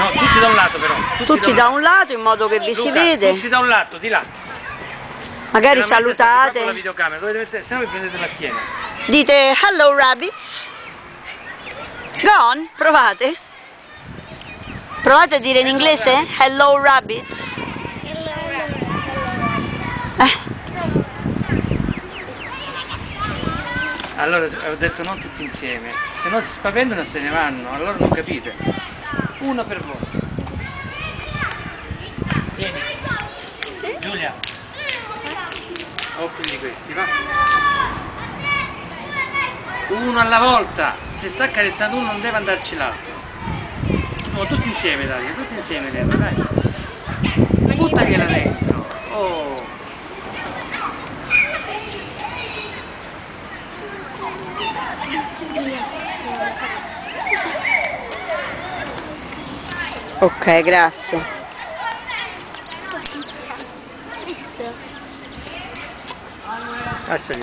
No, tutti da un lato però. Tutti da un lato in modo che vi si Luca, vede. Tutti da un lato, di là. Magari Se la salutate. videocamera, dovete mettere, se no vi prendete la schiena. Dite hello rabbits. Go on, provate. Provate a dire in inglese hello rabbits. Eh, Allora ho detto non tutti insieme, se no si spaventano e se ne vanno, allora non capite. Uno per volta. Vieni. Giulia. Offrigli questi, va. Uno alla volta. Se sta accarezzando uno non deve andarci l'altro. No, tutti insieme dai, tutti insieme dentro, dai. Buttagliela dentro. Oh. Ok, grazie. Lasciali.